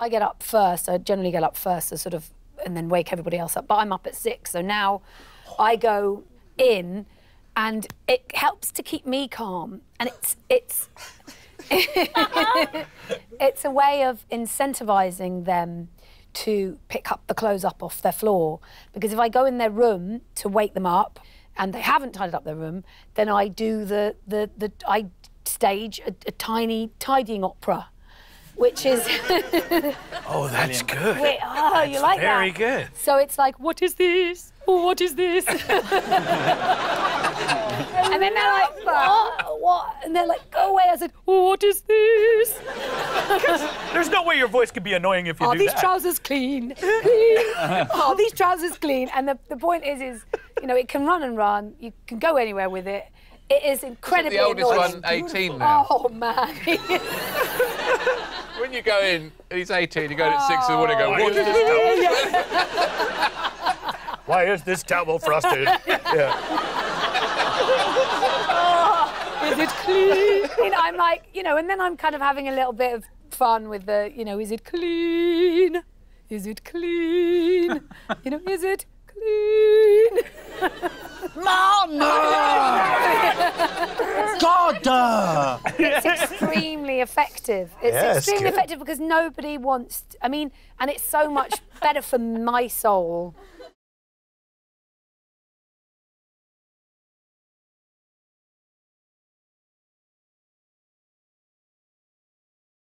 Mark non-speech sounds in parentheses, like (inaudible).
I get up first. I generally get up first to sort of, and then wake everybody else up. But I'm up at six, so now I go in, and it helps to keep me calm. And it's it's (laughs) it's a way of incentivizing them to pick up the clothes up off their floor. Because if I go in their room to wake them up and they haven't tidied up their room, then I do the the, the I stage a, a tiny tidying opera. Which is (laughs) Oh, that's good. Wait, oh, you like very that? good. So it's like, what is this? Oh, what is this? (laughs) and then they're like, (laughs) what? What? And they're like, go away. I said, oh, what is this? There's no way your voice could be annoying if you Are do these that. trousers clean? Clean. Are oh, these trousers clean? And the, the point is, is, you know, it can run and run. You can go anywhere with it. It is incredibly The oldest annoying. one, 18 now. Oh, man. When you go in, he's 18, you go in at 6 in the morning and go, Why what is is this this? towel- (laughs) Why is this towel frosted? (laughs) yeah. Oh, is it clean? You know, I'm like, you know, and then I'm kind of having a little bit of fun with the, you know, is it clean? Is it clean? You know, is it clean? God! uh, It's extremely effective. It's Yeah, extremely good. effective because nobody wants. I mean, and it's so much better for my soul